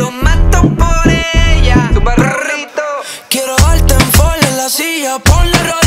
Yo mato por ella. Tu Quiero darte en fall en la silla, ponle ropa.